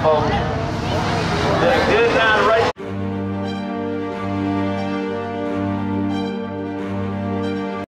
home.